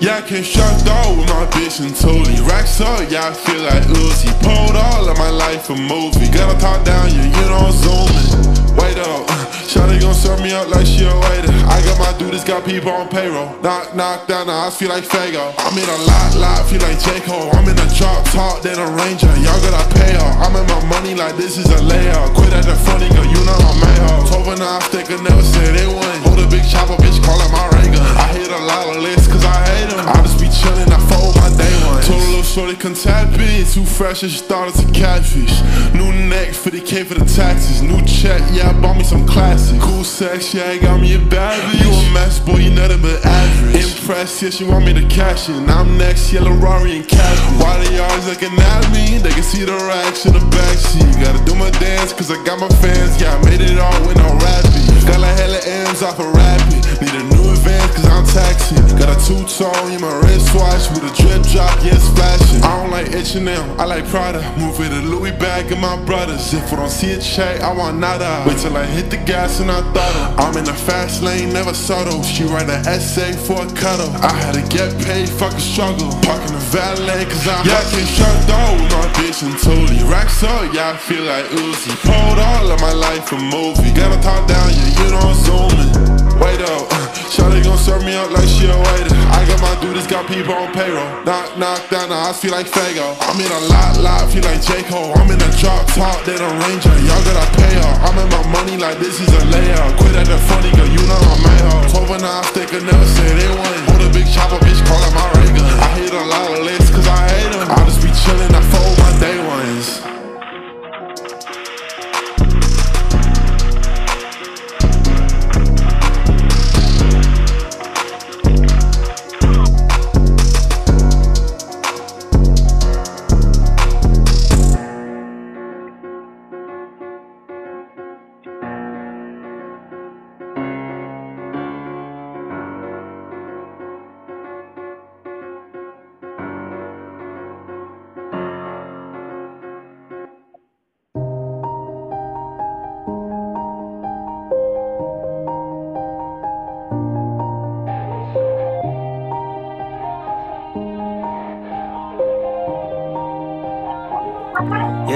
Yeah, I can strapped out with my bitch and totally racks up. Yeah, I feel like Uzi. Pulled all of my life a movie. Gotta talk down, yeah, you know I'm zooming. Wait up, uh, Shawty gon' serve me up like she a waiter. I got my dudes, got people on payroll. Knock, knock down, now I feel like Fago. I'm in a lot, lot, feel like J. Cole. I'm in a drop top, then a ranger. Y'all gotta pay up. I'm in my money like this is a layout. Quit at the funny, shorty, can tap in. Too fresh, and she thought it's a catfish. New neck, 50k for the taxes. New check, yeah, I bought me some classics. Cool sex, yeah, I got me a bad bitch. You a mess, boy, you nothing but average. Impressed, yeah, she want me to cash in. I'm next, yellow Rari and Cadbury. Why they always looking at me? They can see the racks in the backseat. Gotta do my dance, cause I got my fans. Yeah, I made it all when I'm rapping. Got like hella M's off a of rapping. Need a new advance, cause I'm taxing. Got a two-tone in my wristwatch with a drip drop, yes, like H&M, I like Prada. Move with a Louis bag and my brothers. If I don't see a check, I want nada. Wait till I hit the gas and I throttle. I'm in the fast lane, never subtle. She write an essay for a cuddle. I had to get paid, fuck a struggle. Parking the valet, cause I'm Yeah, I can shut down with my bitch and totally racks up. Yeah, I feel like Uzi. Pulled all of my life a movie. Gotta talk down, yeah, you know I'm zooming. Got my people on payroll. Knock, knock down, I feel like Fago. I'm in a lot, lot, feel like J. Cole. I'm in a drop top, then a ranger. Y'all gotta pay up. I'm in my money like this is a layout. Quit at the funny, girl, you know I'm made up. Tove and I stick say they won. Hold a big chopper, bitch, call it my